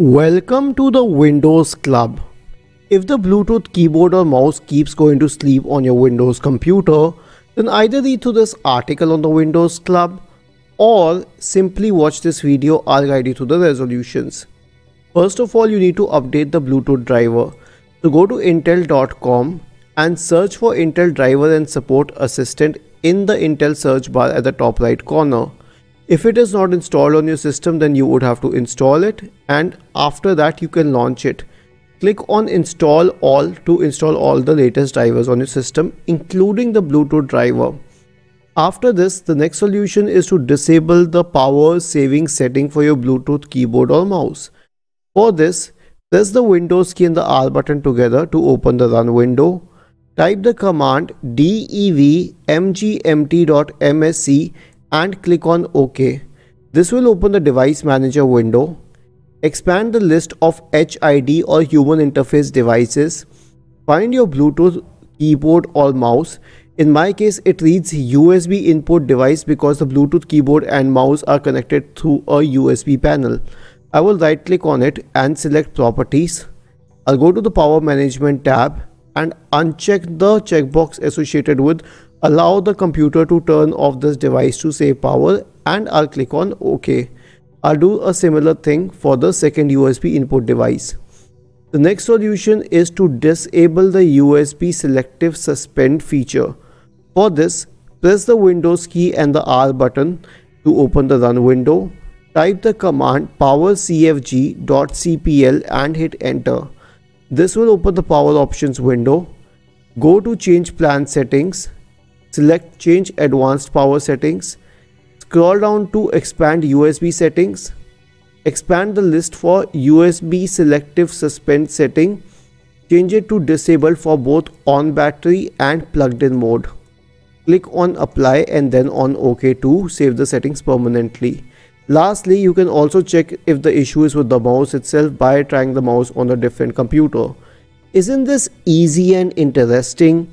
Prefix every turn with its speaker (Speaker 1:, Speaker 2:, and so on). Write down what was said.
Speaker 1: Welcome to the Windows Club. If the Bluetooth keyboard or mouse keeps going to sleep on your Windows computer, then either read through this article on the Windows Club or simply watch this video I'll guide you through the resolutions. First of all you need to update the Bluetooth driver. So go to intel.com and search for Intel driver and support assistant in the Intel search bar at the top right corner. If it is not installed on your system then you would have to install it and after that you can launch it. Click on install all to install all the latest drivers on your system including the Bluetooth driver. After this the next solution is to disable the power saving setting for your Bluetooth keyboard or mouse. For this press the Windows key and the R button together to open the run window. Type the command devmgmt.msc and click on OK. This will open the device manager window. Expand the list of HID or human interface devices. Find your Bluetooth keyboard or mouse. In my case, it reads USB input device because the Bluetooth keyboard and mouse are connected through a USB panel. I will right click on it and select properties. I'll go to the power management tab and uncheck the checkbox associated with allow the computer to turn off this device to save power and I'll click on OK. I'll do a similar thing for the second USB input device. The next solution is to disable the USB selective suspend feature. For this, press the Windows key and the R button to open the run window. Type the command powercfg.cpl and hit enter. This will open the power options window. Go to change plan settings Select change advanced power settings. Scroll down to expand USB settings. Expand the list for USB selective suspend setting. Change it to disable for both on battery and plugged in mode. Click on apply and then on OK to save the settings permanently. Lastly, you can also check if the issue is with the mouse itself by trying the mouse on a different computer. Isn't this easy and interesting?